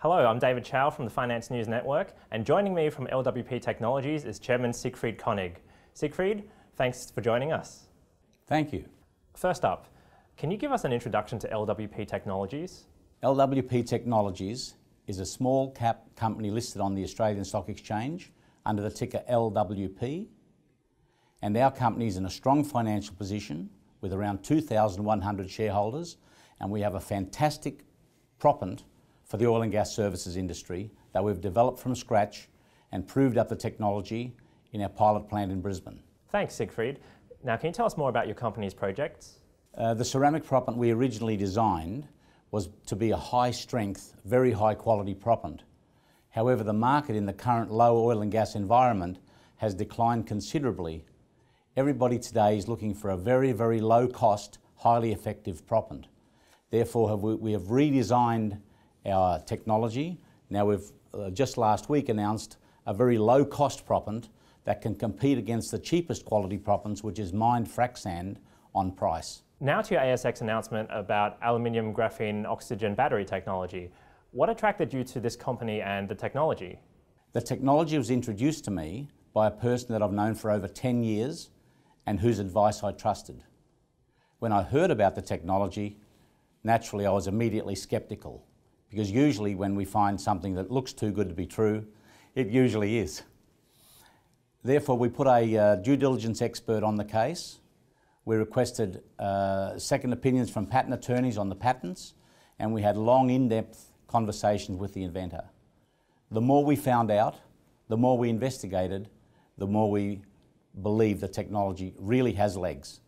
Hello, I'm David Chow from the Finance News Network, and joining me from LWP Technologies is Chairman Siegfried Konig. Siegfried, thanks for joining us. Thank you. First up, can you give us an introduction to LWP Technologies? LWP Technologies is a small cap company listed on the Australian Stock Exchange under the ticker LWP, and our company is in a strong financial position with around 2,100 shareholders, and we have a fantastic proppant for the oil and gas services industry that we've developed from scratch and proved up the technology in our pilot plant in Brisbane. Thanks, Siegfried. Now, can you tell us more about your company's projects? Uh, the ceramic proppant we originally designed was to be a high strength, very high quality proppant. However, the market in the current low oil and gas environment has declined considerably. Everybody today is looking for a very, very low cost, highly effective proppant. Therefore, have we, we have redesigned our technology. Now we've uh, just last week announced a very low cost proppant that can compete against the cheapest quality proppants, which is mined frac sand on price. Now to your ASX announcement about aluminium graphene oxygen battery technology. What attracted you to this company and the technology? The technology was introduced to me by a person that I've known for over 10 years and whose advice I trusted. When I heard about the technology, naturally I was immediately skeptical because usually when we find something that looks too good to be true, it usually is. Therefore, we put a uh, due diligence expert on the case. We requested uh, second opinions from patent attorneys on the patents, and we had long, in depth conversations with the inventor. The more we found out, the more we investigated, the more we believe the technology really has legs.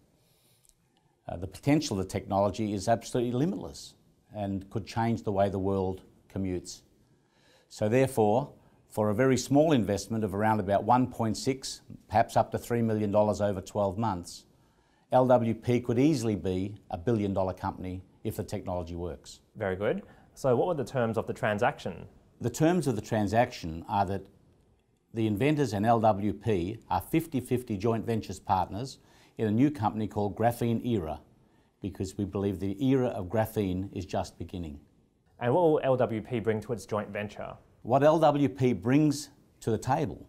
Uh, the potential of the technology is absolutely limitless and could change the way the world commutes. So therefore, for a very small investment of around about 1.6, perhaps up to $3 million over 12 months, LWP could easily be a billion dollar company if the technology works. Very good. So what were the terms of the transaction? The terms of the transaction are that the inventors and LWP are 50-50 joint ventures partners in a new company called Graphene Era, because we believe the era of graphene is just beginning. And what will LWP bring to its joint venture? What LWP brings to the table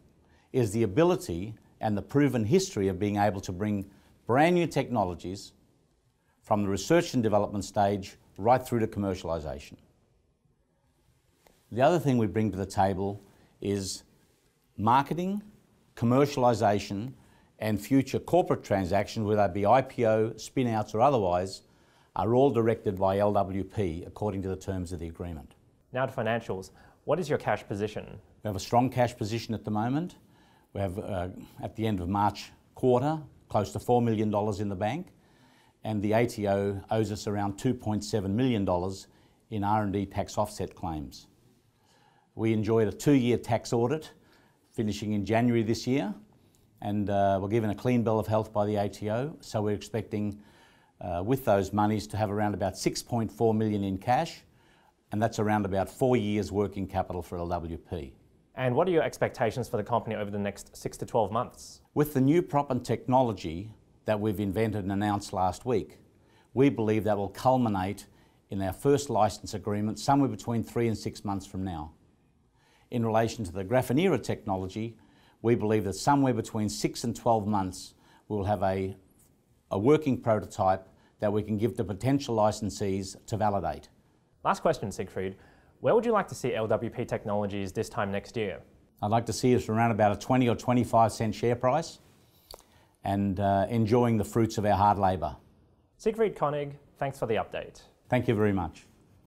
is the ability and the proven history of being able to bring brand new technologies from the research and development stage right through to commercialisation. The other thing we bring to the table is marketing, commercialisation and future corporate transactions, whether they be IPO, spin-outs or otherwise, are all directed by LWP according to the terms of the agreement. Now to financials. What is your cash position? We have a strong cash position at the moment. We have, uh, at the end of March quarter, close to $4 million in the bank, and the ATO owes us around $2.7 million in R&D tax offset claims. We enjoyed a two-year tax audit finishing in January this year, and uh, we're given a clean bill of health by the ATO. So we're expecting, uh, with those monies, to have around about 6.4 million in cash, and that's around about four years working capital for LWP. And what are your expectations for the company over the next six to 12 months? With the new proppant technology that we've invented and announced last week, we believe that will culminate in our first license agreement somewhere between three and six months from now. In relation to the Graphene Era technology, we believe that somewhere between six and 12 months we'll have a, a working prototype that we can give to potential licensees to validate. Last question, Siegfried. Where would you like to see LWP Technologies this time next year? I'd like to see us around about a 20 or 25 cent share price and uh, enjoying the fruits of our hard labour. Siegfried Konig, thanks for the update. Thank you very much.